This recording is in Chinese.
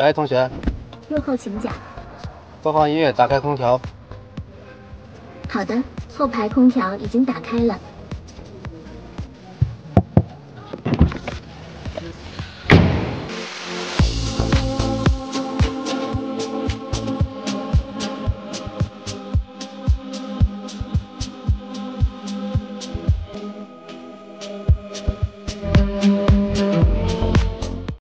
来，同学，右后请讲。播放音乐，打开空调。好的，后排空调已经打开了。